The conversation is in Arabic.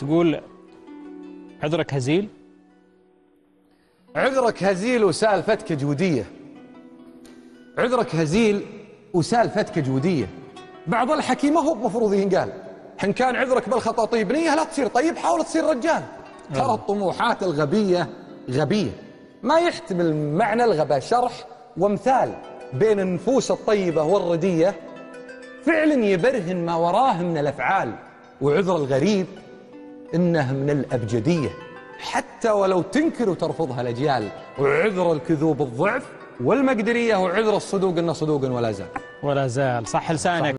تقول عذرك هزيل؟ عذرك هزيل وسأل فتك جودية. عذرك هزيل وسأل فتك جودية. بعض الحكيمة هو مفروض ينقال. حين كان عذرك بالخطأ طيب نية لا تصير طيب حاول تصير رجال. ترى الطموحات الغبية غبية. ما يحتمل معنى الغباء شرح وامثال بين النفوس الطيبة والردية. فعلا يبرهن ما وراه من الأفعال وعذر الغريب. إنه من الأبجدية. حتى ولو تنكر وترفضها الأجيال وعذر الكذوب الضعف والمقدرية وعذر الصدوق إنه صدوق ولا زال. ولا زال. صح لسانك.